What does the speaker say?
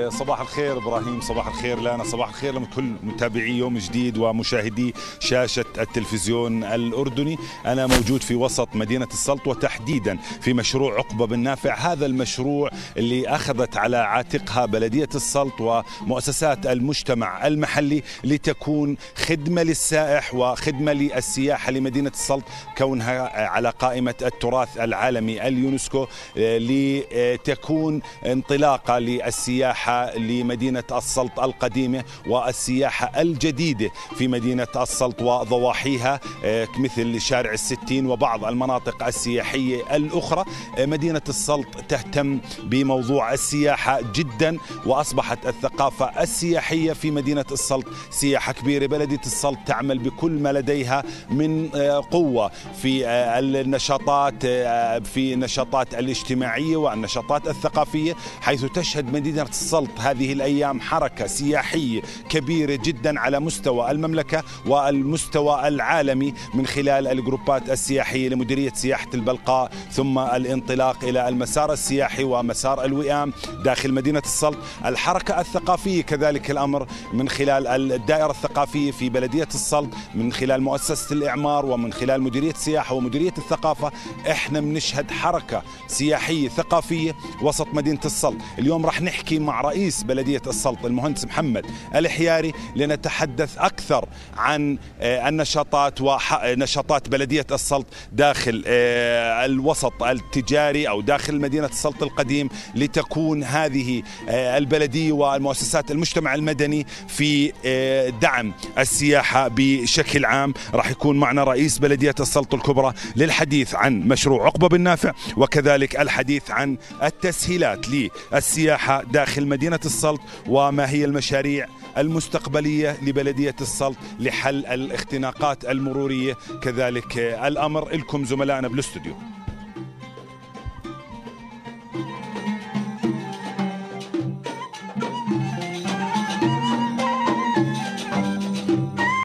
صباح الخير إبراهيم صباح الخير لنا صباح الخير لكل متابعي يوم جديد ومشاهدي شاشة التلفزيون الأردني. أنا موجود في وسط مدينة السلط وتحديدا في مشروع عقبة بن نافع. هذا المشروع اللي أخذت على عاتقها بلدية السلط ومؤسسات المجتمع المحلي لتكون خدمة للسائح وخدمة للسياحة لمدينة السلط كونها على قائمة التراث العالمي اليونسكو لتكون انطلاقة للسياحة السياحة لمدينة السلط القديمة والسياحة الجديدة في مدينة السلط وضواحيها آه، مثل شارع الستين وبعض المناطق السياحية الأخرى. آه، مدينة السلط تهتم بموضوع السياحة جدا وأصبحت الثقافة السياحية في مدينة السلط سياحة كبيرة. بلدية السلط تعمل بكل ما لديها من آه، قوة في النشاطات في النشاطات الاجتماعية والنشاطات الثقافية حيث تشهد مدينة السلط السلط هذه الأيام حركة سياحيه كبيرة جدا على مستوى المملكة والمستوى العالمي من خلال الجروبات السياحية لمديرية سياحة البلقاء ثم الانطلاق إلى المسار السياحي ومسار الوئام داخل مدينة السلط، الحركة الثقافية كذلك الأمر من خلال الدائرة الثقافية في بلدية السلط من خلال مؤسسة الإعمار ومن خلال مديرية السياحه ومديرية الثقافة. إحنا بنشهد حركة سياحية ثقافية وسط مدينة السلط، اليوم راح نحكي مع رئيس بلدية السلط المهندس محمد الحياري لنتحدث أكثر عن آه، النشاطات ونشاطات بلدية السلط داخل آه، الوسط التجاري أو داخل مدينة السلط القديم لتكون هذه آه، البلدية والمؤسسات المجتمع المدني في دعم السياحة بشكل عام. راح يكون معنا رئيس بلدية السلط الكبرى للحديث عن مشروع عقبة بن نافع وكذلك الحديث عن التسهيلات للسياحة داخل مدينة السلط وما هي المشاريع المستقبلية لبلدية السلط لحل الاختناقات المرورية؟ كذلك الأمر لكم زملائنا بالأستوديو.